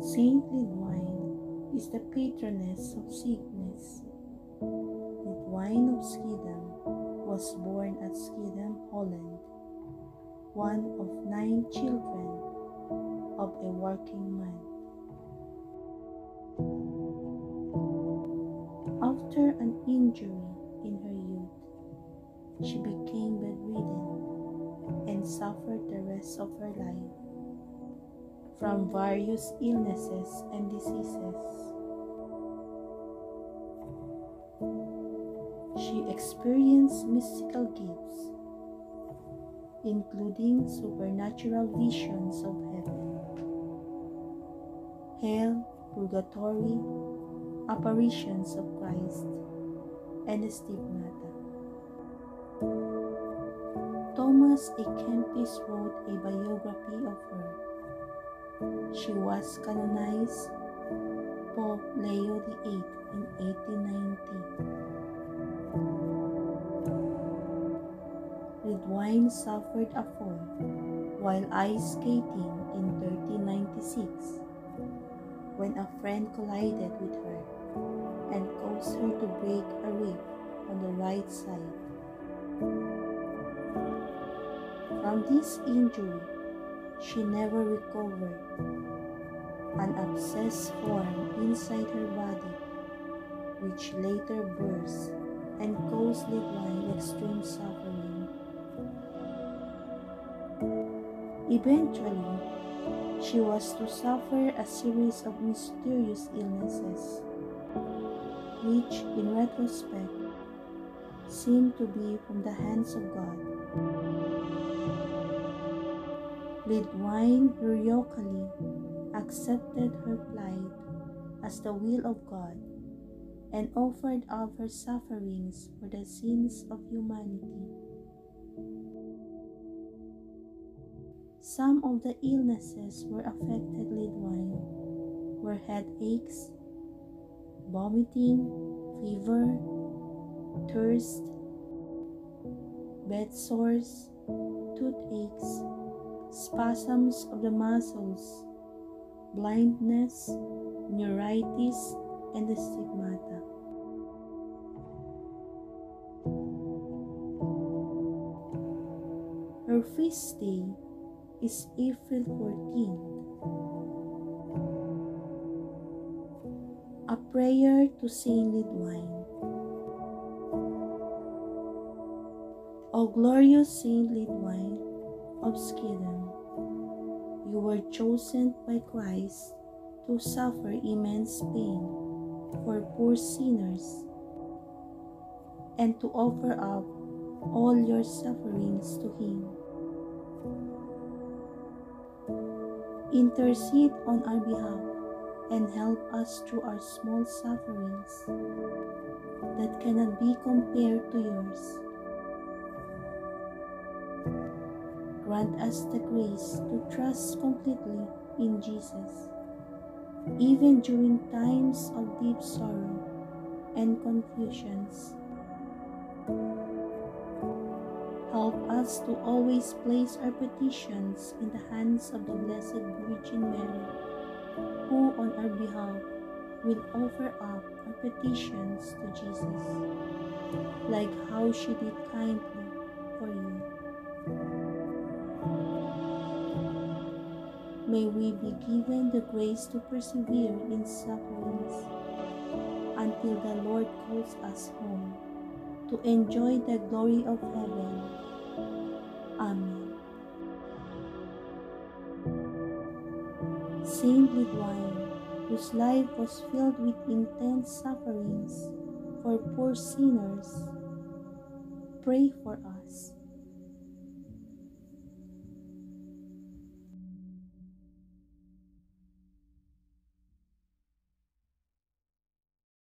Saint Lydwine is the patroness of sickness. Lydwine of Schiedam was born at Schiedam, Holland, one of nine children of a working man. After an injury in her youth, she became bedridden and suffered the rest of her life from various illnesses and diseases. She experienced mystical gifts, including supernatural visions of heaven, hell, purgatory, apparitions of Christ, and stigmata. Thomas a Kempis wrote a biography of her she was canonized Pope Leo XIII in 1890. Lydwine suffered a fall while ice skating in 1396 when a friend collided with her and caused her to break a rib on the right side. From this injury, she never recovered. An abscess formed inside her body, which later burst and caused Lydwine extreme suffering. Eventually, she was to suffer a series of mysterious illnesses, which in retrospect seemed to be from the hands of God. Lydwine heroically accepted her plight as the will of God and offered up her sufferings for the sins of humanity. Some of the illnesses were affected Lydwine were headaches, vomiting, fever, thirst, bed sores, toothaches, spasms of the muscles, blindness, neuritis, and the stigmata. Her feast day is April 14th. A prayer to Saint Lydwine. O glorious Saint Lydwine Schiedam, you were chosen by Christ to suffer immense pain for poor sinners and to offer up all your sufferings to Him. Intercede on our behalf and help us through our small sufferings that cannot be compared to yours. Grant us the grace to trust completely in Jesus, even during times of deep sorrow and confusions. Help us to always place our petitions in the hands of the Blessed Virgin Mary, who on our behalf will offer up our petitions to Jesus, like how she did kindly May we be given the grace to persevere in sufferings until the Lord calls us home to enjoy the glory of heaven. Amen. Saint Lydwine, whose life was filled with intense sufferings for poor sinners, pray for us.